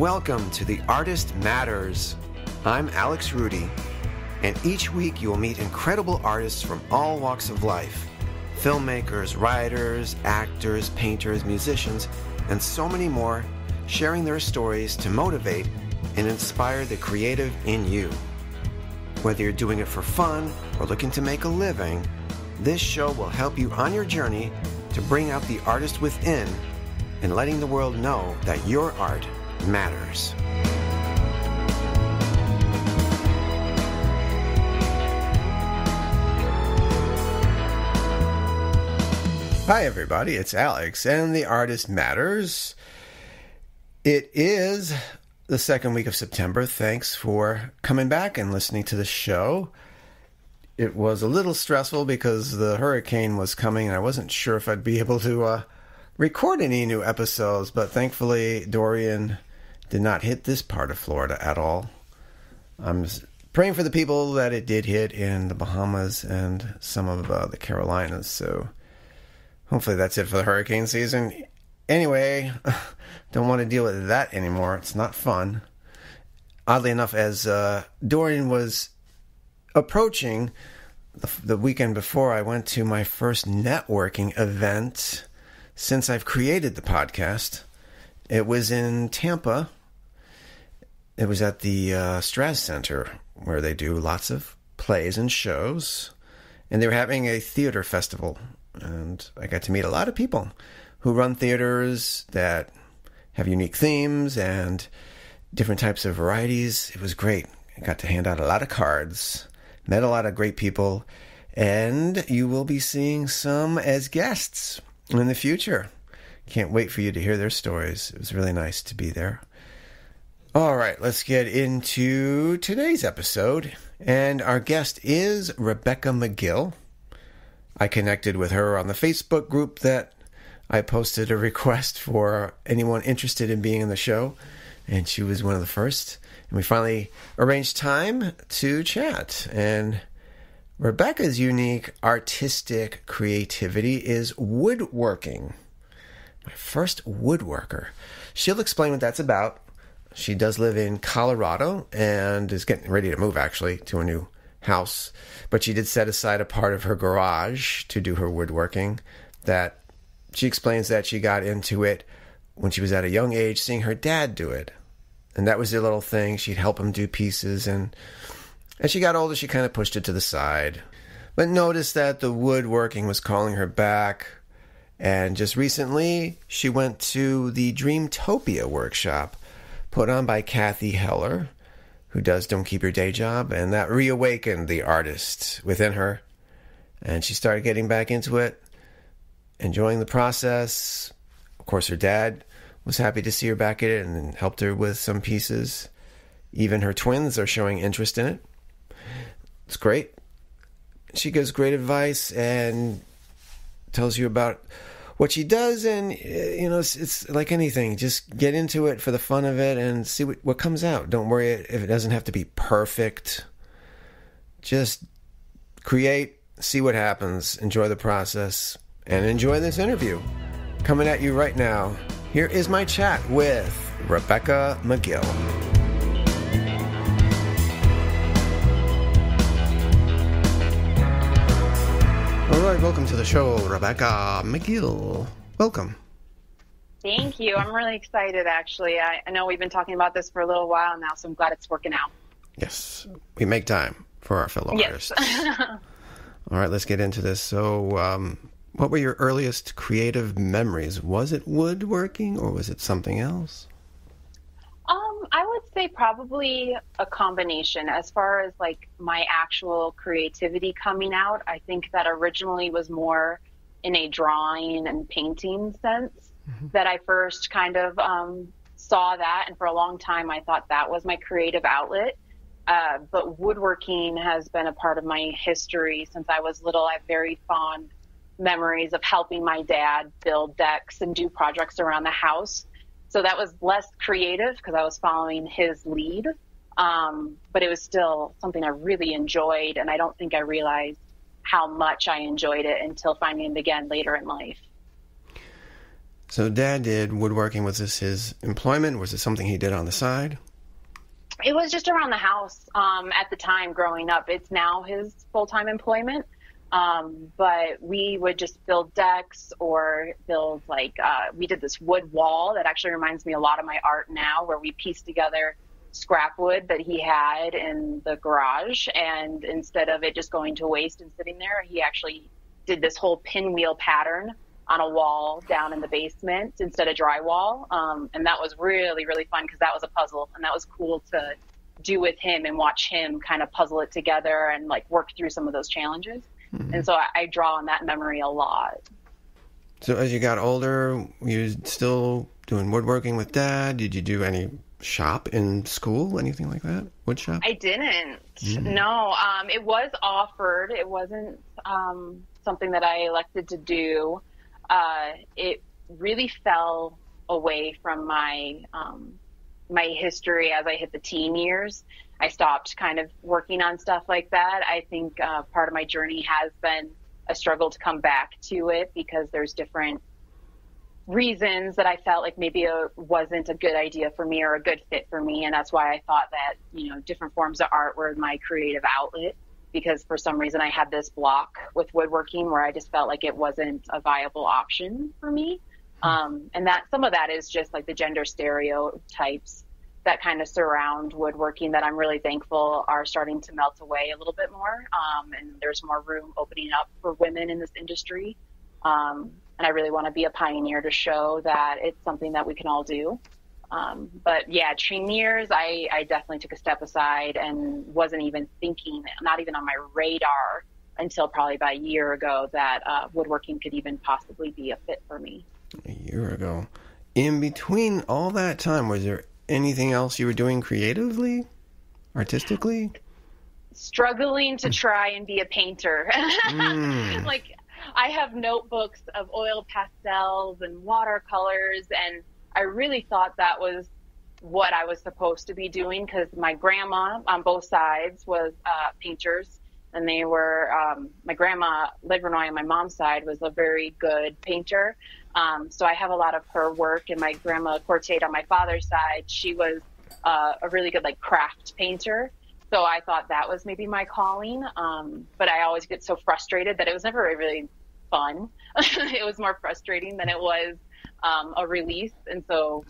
Welcome to The Artist Matters. I'm Alex Rudy, and each week you will meet incredible artists from all walks of life filmmakers, writers, actors, painters, musicians, and so many more, sharing their stories to motivate and inspire the creative in you. Whether you're doing it for fun or looking to make a living, this show will help you on your journey to bring out the artist within and letting the world know that your art matters. Hi, everybody. It's Alex, and the artist matters. It is the second week of September. Thanks for coming back and listening to the show. It was a little stressful because the hurricane was coming, and I wasn't sure if I'd be able to uh, record any new episodes, but thankfully, Dorian did not hit this part of Florida at all. I'm praying for the people that it did hit in the Bahamas and some of uh, the Carolinas. So hopefully that's it for the hurricane season. Anyway, don't want to deal with that anymore. It's not fun. Oddly enough, as uh, Dorian was approaching the, the weekend before, I went to my first networking event since I've created the podcast. It was in Tampa. It was at the uh, Straz Center where they do lots of plays and shows. And they were having a theater festival. And I got to meet a lot of people who run theaters that have unique themes and different types of varieties. It was great. I got to hand out a lot of cards, met a lot of great people, and you will be seeing some as guests in the future. Can't wait for you to hear their stories. It was really nice to be there. All right, let's get into today's episode. And our guest is Rebekah McGill. I connected with her on the Facebook group that I posted a request for anyone interested in being in the show, and she was one of the first. And we finally arranged time to chat. And Rebekah's unique artistic creativity is woodworking. My first woodworker. She'll explain what that's about. She does live in Colorado and is getting ready to move actually to a new house. But she did set aside a part of her garage to do her woodworking that she explains that she got into it when she was at a young age, seeing her dad do it. And that was the little thing. She'd help him do pieces. And as she got older, she kind of pushed it to the side. But noticed that the woodworking was calling her back. And just recently, she went to the Dreamtopia workshop put on by Cathy Heller, who does Don't Keep Your Day Job. And that reawakened the artist within her. And she started getting back into it enjoying the process. Of course, her dad was happy to see her back at it and helped her with some pieces. Even her twins are showing interest in it. It's great. She gives great advice and tells you about what she does and eh, you know it's, it's, like anything just get into it for the fun of it and see what, what comes out don't worry if it doesn't have to be perfect just create see what happens enjoy the process and enjoy this interview. Coming at you right now, here is my chat with Rebekah McGill. Welcome to the show, Rebekah McGill. Welcome. Thank you. I'm really excited, actually. I, I, know we've been talking about this for a little while now, so I'm glad it's working out. Yes, we make time for our fellow yes. artists. All right, let's get into this. So, um, what were your earliest creative memories? Was it woodworking or was it something else? I would say probably a combination. As far as like my actual creativity coming out, I think that originally was more in a drawing and painting sense mm-hmm. that I first kind of um, saw that. And for a long time, I thought that was my creative outlet. Uh, but woodworking has been a part of my history since I was little. I have very fond memories of helping my dad build decks and do projects around the house. So that was less creative because I was following his lead. Um, but it was still something I really enjoyed. And I don't think I realized how much I enjoyed it until finding it again later in life. So dad did woodworking. Was this his employment? Was it something he did on the side? It was just around the house um, at the time growing up. It's now his full time employment. Um, but we would just build decks or build like uh, we did this wood wall that actually reminds me a lot of my art now, where we pieced together scrap wood that he had in the garage, and instead of it just going to waste and sitting there, he actually did this whole pinwheel pattern on a wall down in the basement instead of drywall. Um, and that was really, really fun because that was a puzzle and that was cool to do with him and watch him kind of puzzle it together and like work through some of those challenges. Mm-hmm. And so I, I, draw on that memory a lot. So as you got older, you still doing woodworking with dad? Did you do any shop in school, anything like that? Wood shop? I didn't. Mm. No, um, it was offered. It wasn't um, something that I elected to do uh, it really fell away from my um, my history as I hit the teen years. I stopped kind of working on stuff like that. I think uh, part of my journey has been a struggle to come back to it because there's different reasons that I felt like maybe it wasn't a good idea for me or a good fit for me. And that's why I thought that, you know, different forms of art were my creative outlet because for some reason I had this block with woodworking where I just felt like it wasn't a viable option for me. Hmm. Um, and that some of that is just like the gender stereotypes that kind of surround woodworking that I'm really thankful are starting to melt away a little bit more. Um, and there's more room opening up for women in this industry. Um, and I really want to be a pioneer to show that it's something that we can all do. Um, but yeah, years, I, I definitely took a step aside and wasn't even thinking, not even on my radar until probably about a year ago that uh, woodworking could even possibly be a fit for me. A year ago. In between all that time, was there anything else you were doing creatively, artistically? Struggling to try and be a painter. mm. Like, I have notebooks of oil pastels and watercolors and I really thought that was what I was supposed to be doing because my grandma on both sides was uh, painters, and they were um, my grandma Livernois on my mom's side was a very good painter. Um, so I have a lot of her work, and my grandma Cortate on my father's side, she was uh, a really good like craft painter. So I thought that was maybe my calling, um, but I always get so frustrated that it was never really fun. it was more frustrating than it was um, a release. And so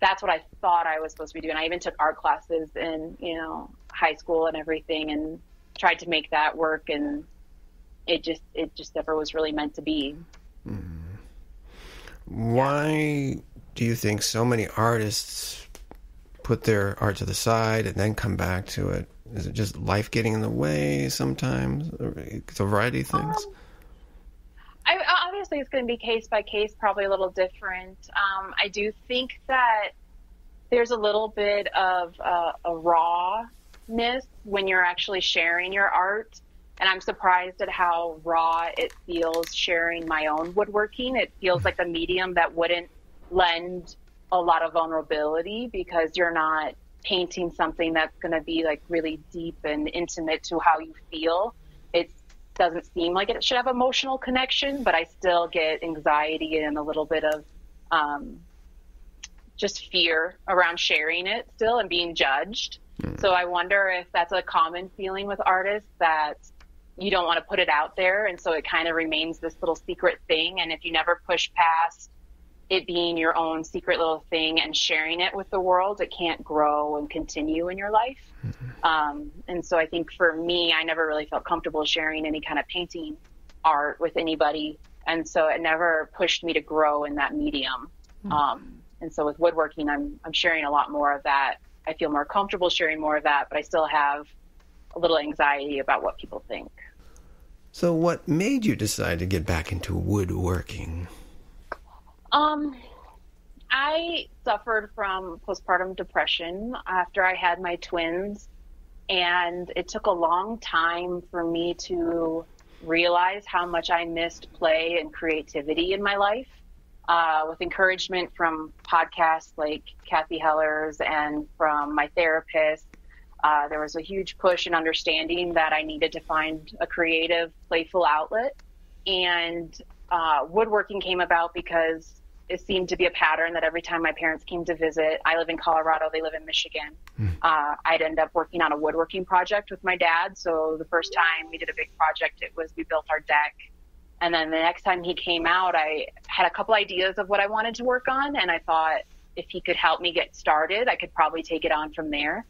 that's what I thought I was supposed to be doing. I even took art classes in, you know, high school and everything and tried to make that work. And it just, it just never was really meant to be. Mm. Why do you think so many artists put their art to the side and then come back to it? Is it just life getting in the way sometimes? It's a variety of things. Um, I, obviously, it's going to be case by case, probably a little different. Um, I do think that there's a little bit of uh, a rawness when you're actually sharing your art. And I'm surprised at how raw it feels sharing my own woodworking. It feels like a medium that wouldn't lend a lot of vulnerability because you're not painting something that's going to be like really deep and intimate to how you feel. It doesn't seem like it should have emotional connection, but I still get anxiety and a little bit of um, just fear around sharing it still and being judged. Mm. So I wonder if that's a common feeling with artists that you don't want to put it out there. And so it kind of remains this little secret thing. And if you never push past it being your own secret little thing and sharing it with the world, it can't grow and continue in your life. Mm-hmm. Um, and so I think for me, I never really felt comfortable sharing any kind of painting art with anybody. And so it never pushed me to grow in that medium. Mm-hmm. Um, and so with woodworking, I'm, I'm sharing a lot more of that. I feel more comfortable sharing more of that, but I still have a little anxiety about what people think. So, what made you decide to get back into woodworking? Um, I suffered from postpartum depression after I had my twins, and it took a long time for me to realize how much I missed play and creativity in my life. Uh, with encouragement from podcasts like Cathy Heller's and from my therapist, uh, there was a huge push in understanding that I needed to find a creative, playful outlet. And uh, woodworking came about because it seemed to be a pattern that every time my parents came to visit, I live in Colorado, they live in Michigan. Mm. Uh, I'd end up working on a woodworking project with my dad. So the first time we did a big project, it was we built our deck. And then the next time he came out, I had a couple ideas of what I wanted to work on. And I thought if he could help me get started, I could probably take it on from there.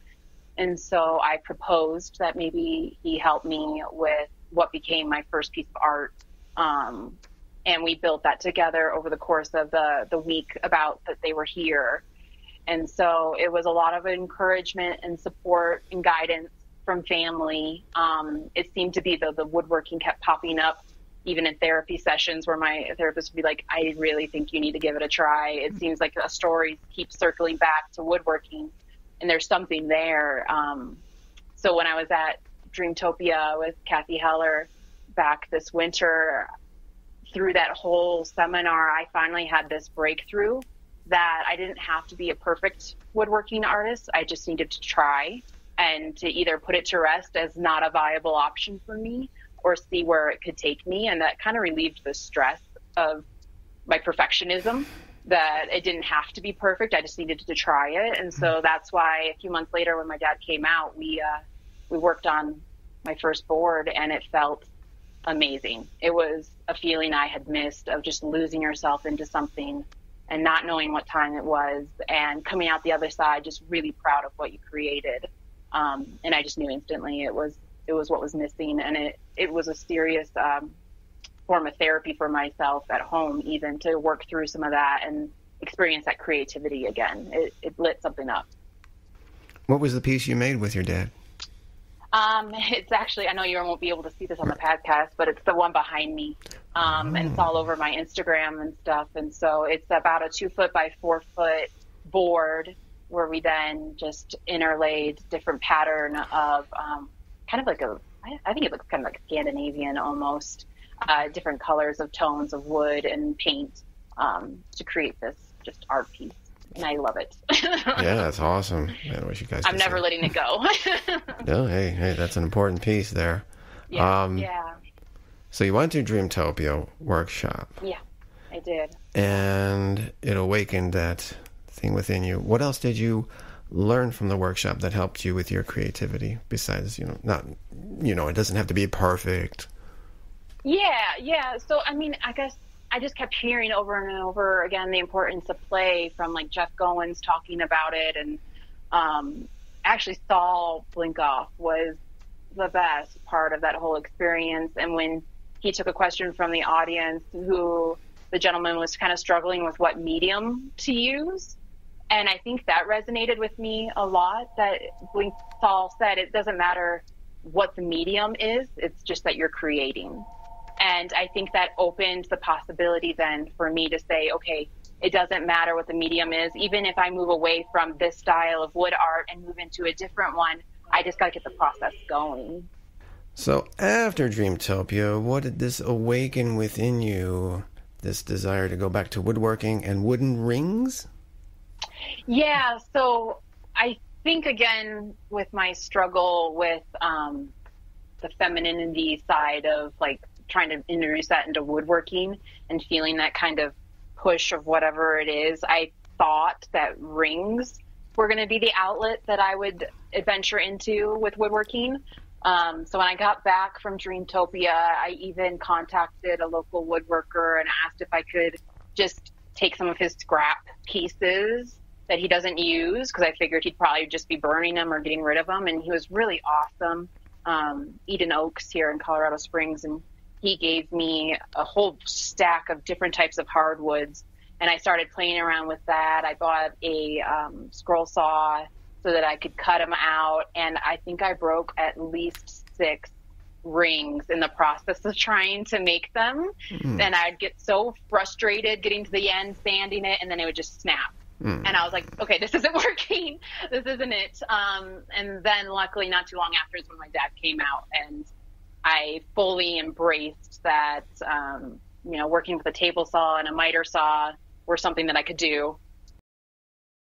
And so I proposed that maybe he help me with what became my first piece of art. Um, and we built that together over the course of the, the week about that they were here. And so it was a lot of encouragement and support and guidance from family. Um, it seemed to be the, the woodworking kept popping up even in therapy sessions where my therapist would be like, I really think you need to give it a try. It mm-hmm. seems like a story keeps circling back to woodworking and there's something there. Um, so when I was at Dreamtopia with Cathy Heller back this winter, through that whole seminar, I finally had this breakthrough that I didn't have to be a perfect woodworking artist. I just needed to try and to either put it to rest as not a viable option for me or see where it could take me. And that kind of relieved the stress of my perfectionism that it didn't have to be perfect. I just needed to try it. And so that's why a few months later, when my dad came out, we, uh, we worked on my first board and it felt amazing. It was a feeling I had missed of just losing yourself into something and not knowing what time it was and coming out the other side just really proud of what you created. Um, and I just knew instantly it was it was what was missing and it it was a serious um, form of therapy for myself at home even to work through some of that and experience that creativity again. It, it lit something up. What was the piece you made with your dad? Um, it's actually, I know you won't be able to see this on the podcast, but it's the one behind me. Um, oh. and it's all over my Instagram and stuff. And so it's about a two foot by four foot board where we then just interlaid different pattern of, um, kind of like a, I think it looks kind of like Scandinavian almost, uh, different colors of tones of wood and paint, um, to create this just art piece and I love it. yeah, that's awesome. Man, I wish you guys. I'm never letting it go. no, hey, hey, that's an important piece there. Yeah. Um, yeah. So you went to Dreamtopia workshop. Yeah, I did. And it awakened that thing within you. What else did you learn from the workshop that helped you with your creativity? Besides, you know, not, you know, it doesn't have to be perfect. Yeah, yeah. So I mean, I guess I just kept hearing over and over again the importance of play from like Jeff Goins talking about it, and um, actually Saul Blinkoff was the best part of that whole experience. And when he took a question from the audience, who the gentleman was kind of struggling with what medium to use, and I think that resonated with me a lot. That when Saul said, it doesn't matter what the medium is; it's just that you're creating. And I think that opened the possibility then for me to say, okay, it doesn't matter what the medium is. Even if I move away from this style of wood art and move into a different one, I just got to get the process going. So after Dreamtopia, what did this awaken within you? This desire to go back to woodworking and wooden rings? Yeah, so I think again with my struggle with um, the femininity side of like trying to introduce that into woodworking and feeling that kind of push of whatever it is, I thought that rings were going to be the outlet that I would adventure into with woodworking. Um, so when I got back from Dreamtopia, I even contacted a local woodworker and asked if I could just take some of his scrap pieces that he doesn't use because I figured he'd probably just be burning them or getting rid of them. And he was really awesome. Um, Eden Oaks here in Colorado Springs, and he gave me a whole stack of different types of hardwoods and I started playing around with that. I bought a um, scroll saw so that I could cut them out, and I think I broke at least six rings in the process of trying to make them. Mm. And I'd get so frustrated getting to the end, sanding it, and then it would just snap. Mm. And I was like, okay, this isn't working. this isn't it. Um, and then luckily, not too long after is when my dad came out and I fully embraced that, um, you know, working with a table saw and a miter saw were something that I could do.